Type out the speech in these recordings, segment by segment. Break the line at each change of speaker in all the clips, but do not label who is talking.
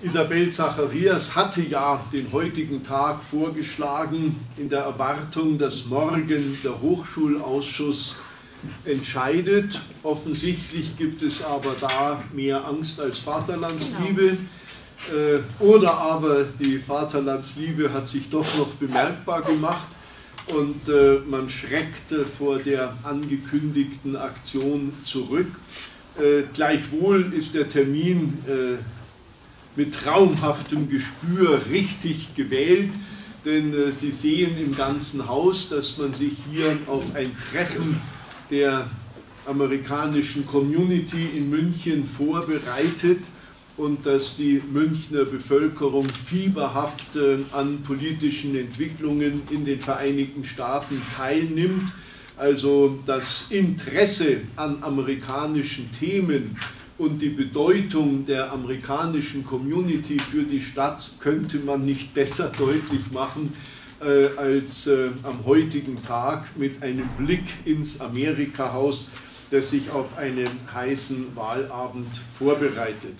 Isabel Zacharias hatte ja den heutigen Tag vorgeschlagen in der Erwartung, dass morgen der Hochschulausschuss entscheidet. Offensichtlich gibt es aber da mehr Angst als Vaterlandsliebe. Genau. Oder aber die Vaterlandsliebe hat sich doch noch bemerkbar gemacht und äh, man schreckte vor der angekündigten Aktion zurück. Äh, gleichwohl ist der Termin äh, mit traumhaftem Gespür richtig gewählt, denn äh, Sie sehen im ganzen Haus, dass man sich hier auf ein Treffen der amerikanischen Community in München vorbereitet und dass die Münchner Bevölkerung fieberhaft äh, an politischen Entwicklungen in den Vereinigten Staaten teilnimmt. Also das Interesse an amerikanischen Themen und die Bedeutung der amerikanischen Community für die Stadt könnte man nicht besser deutlich machen äh, als äh, am heutigen Tag mit einem Blick ins Amerikahaus, das sich auf einen heißen Wahlabend vorbereitet.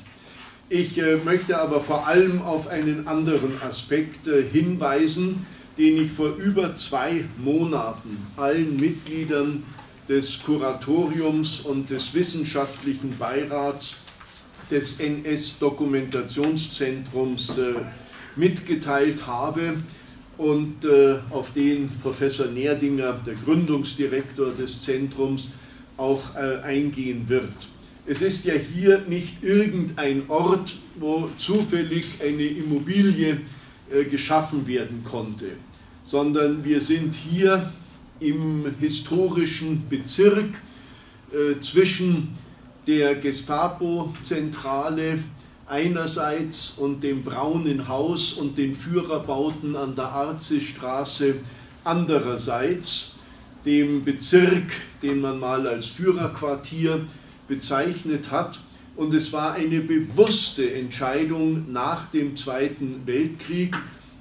Ich äh, möchte aber vor allem auf einen anderen Aspekt äh, hinweisen, den ich vor über zwei Monaten allen Mitgliedern des Kuratoriums und des wissenschaftlichen Beirats des NS-Dokumentationszentrums äh, mitgeteilt habe und auf den Professor Nerdinger, der Gründungsdirektor des Zentrums, auch eingehen wird. Es ist ja hier nicht irgendein Ort, wo zufällig eine Immobilie äh, geschaffen werden konnte, sondern wir sind hier im historischen Bezirk äh, zwischen der Gestapo-Zentrale einerseits und dem Braunen Haus und den Führerbauten an der Arzestraße andererseits, dem Bezirk, den man mal als Führerquartier bezeichnet hat. Und es war eine bewusste Entscheidung nach dem Zweiten Weltkrieg,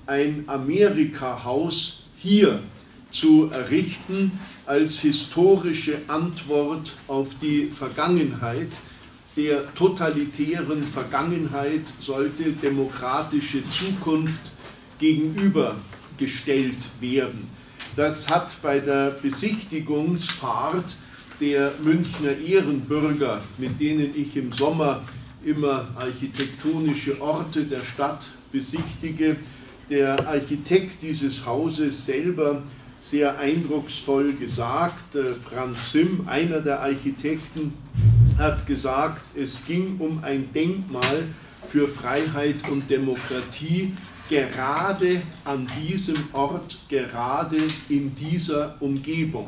ein Amerika-Haus hier zu errichten als historische Antwort auf die Vergangenheit. Der totalitären Vergangenheit sollte demokratische Zukunft gegenübergestellt werden. Das hat bei der Besichtigungsfahrt der Münchner Ehrenbürger, mit denen ich im Sommer immer architektonische Orte der Stadt besichtige, der Architekt dieses Hauses selber sehr eindrucksvoll gesagt. Äh, Franz Simm, einer der Architekten, hat gesagt, es ging um ein Denkmal für Freiheit und Demokratie, gerade an diesem Ort, gerade in dieser Umgebung.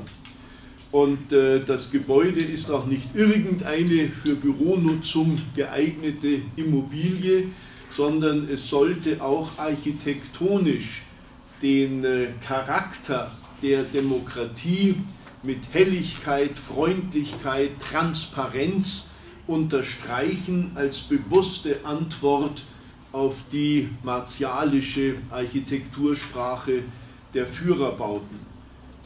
Und äh, das Gebäude ist auch nicht irgendeine für Büronutzung geeignete Immobilie, sondern es sollte auch architektonisch den äh, Charakter der Demokratie mit Helligkeit, Freundlichkeit, Transparenz unterstreichen als bewusste Antwort auf die martialische Architektursprache der Führerbauten.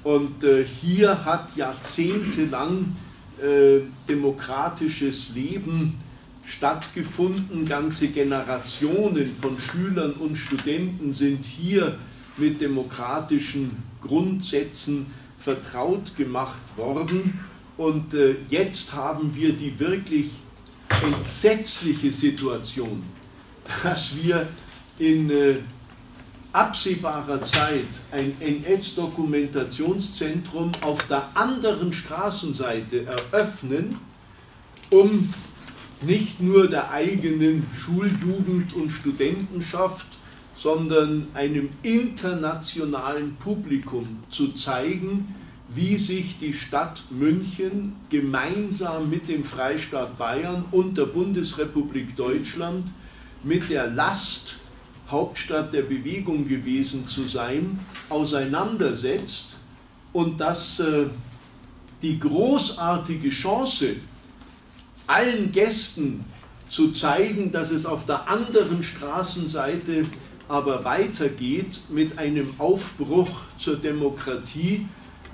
Und äh, hier hat jahrzehntelang äh, demokratisches Leben stattgefunden. Ganze Generationen von Schülern und Studenten sind hier mit demokratischen Grundsätzen vertraut gemacht worden. Und äh, jetzt haben wir die wirklich entsetzliche Situation, dass wir in äh, absehbarer Zeit ein NS-Dokumentationszentrum auf der anderen Straßenseite eröffnen, um nicht nur der eigenen Schuljugend und Studentenschaft, sondern einem internationalen Publikum zu zeigen, wie sich die Stadt München gemeinsam mit dem Freistaat Bayern und der Bundesrepublik Deutschland mit der Last Hauptstadt der Bewegung gewesen zu sein, auseinandersetzt und dass äh, die großartige Chance, allen Gästen zu zeigen, dass es auf der anderen Straßenseite aber weitergeht mit einem Aufbruch zur Demokratie,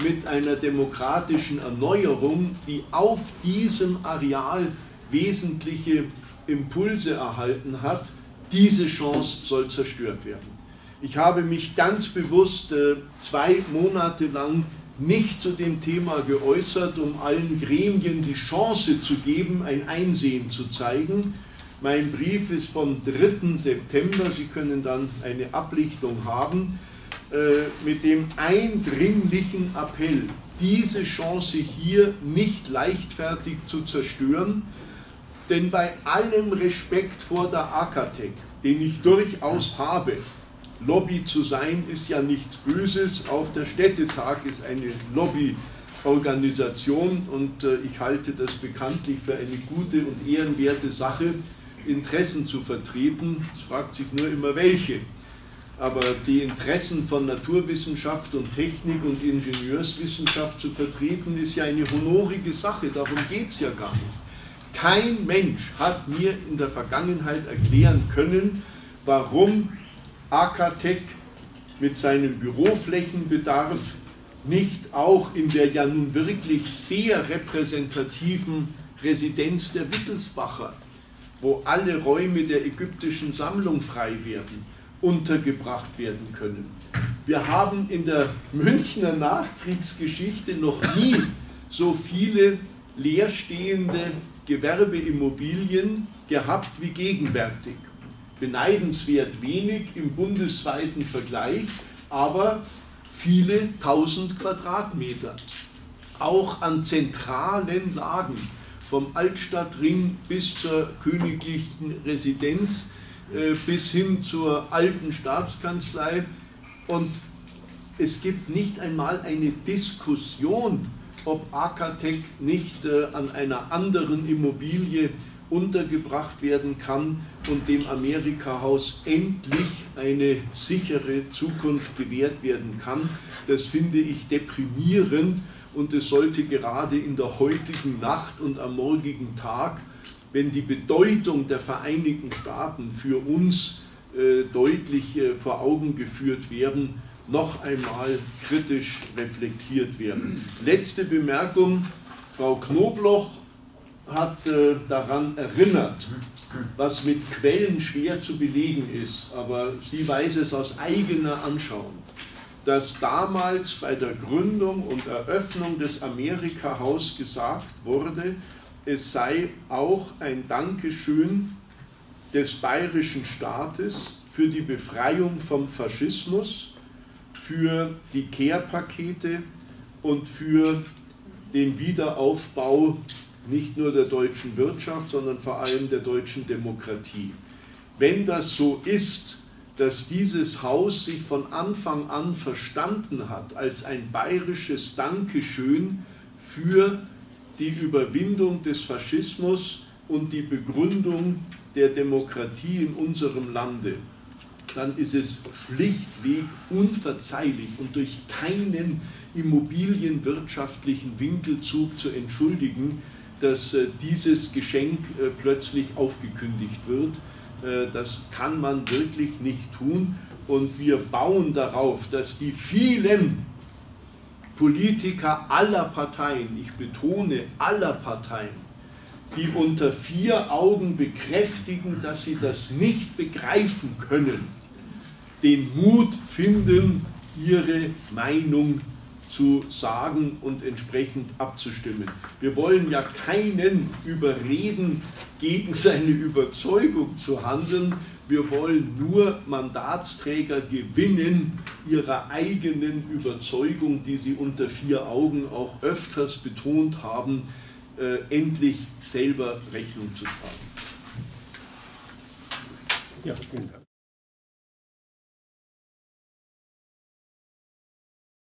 mit einer demokratischen Erneuerung, die auf diesem Areal wesentliche Impulse erhalten hat, Diese Chance soll zerstört werden. Ich habe mich ganz bewusst äh, zwei Monate lang nicht zu dem Thema geäußert, um allen Gremien die Chance zu geben, ein Einsehen zu zeigen. Mein Brief ist vom 3. September, Sie können dann eine Ablichtung haben, äh, mit dem eindringlichen Appell, diese Chance hier nicht leichtfertig zu zerstören, denn bei allem Respekt vor der Akatec, den ich durchaus habe, Lobby zu sein ist ja nichts Böses. Auch der Städtetag ist eine Lobbyorganisation und äh, ich halte das bekanntlich für eine gute und ehrenwerte Sache, Interessen zu vertreten. Es fragt sich nur immer welche. Aber die Interessen von Naturwissenschaft und Technik und Ingenieurswissenschaft zu vertreten, ist ja eine honorige Sache. Darum geht es ja gar nicht. Kein Mensch hat mir in der Vergangenheit erklären können, warum Akatec mit seinem Büroflächenbedarf nicht auch in der ja nun wirklich sehr repräsentativen Residenz der Wittelsbacher, wo alle Räume der ägyptischen Sammlung frei werden, untergebracht werden können. Wir haben in der Münchner Nachkriegsgeschichte noch nie so viele leerstehende Gewerbeimmobilien gehabt wie gegenwärtig beneidenswert wenig im bundesweiten Vergleich, aber viele tausend Quadratmeter. Auch an zentralen Lagen, vom Altstadtring bis zur königlichen Residenz äh, bis hin zur alten Staatskanzlei. Und es gibt nicht einmal eine Diskussion, ob Akatec nicht äh, an einer anderen Immobilie untergebracht werden kann und dem Amerika-Haus endlich eine sichere Zukunft gewährt werden kann. Das finde ich deprimierend und es sollte gerade in der heutigen Nacht und am morgigen Tag, wenn die Bedeutung der Vereinigten Staaten für uns äh, deutlich äh, vor Augen geführt werden, noch einmal kritisch reflektiert werden. Letzte Bemerkung, Frau Knobloch hat äh, daran erinnert, was mit Quellen schwer zu belegen ist, aber sie weiß es aus eigener Anschauung, dass damals bei der Gründung und Eröffnung des Amerika-Haus gesagt wurde, es sei auch ein Dankeschön des bayerischen Staates für die Befreiung vom Faschismus, für die Kehrpakete und für den Wiederaufbau nicht nur der deutschen Wirtschaft, sondern vor allem der deutschen Demokratie. Wenn das so ist, dass dieses Haus sich von Anfang an verstanden hat als ein bayerisches Dankeschön für die Überwindung des Faschismus und die Begründung der Demokratie in unserem Lande, dann ist es schlichtweg unverzeihlich und durch keinen immobilienwirtschaftlichen Winkelzug zu entschuldigen, dass äh, dieses Geschenk äh, plötzlich aufgekündigt wird. Äh, das kann man wirklich nicht tun. Und wir bauen darauf, dass die vielen Politiker aller Parteien, ich betone aller Parteien, die unter vier Augen bekräftigen, dass sie das nicht begreifen können, den Mut finden, ihre Meinung zu sagen und entsprechend abzustimmen. Wir wollen ja keinen überreden, gegen seine Überzeugung zu handeln. Wir wollen nur Mandatsträger gewinnen, ihrer eigenen Überzeugung, die sie unter vier Augen auch öfters betont haben, äh, endlich selber Rechnung zu tragen.
Ja, vielen Dank.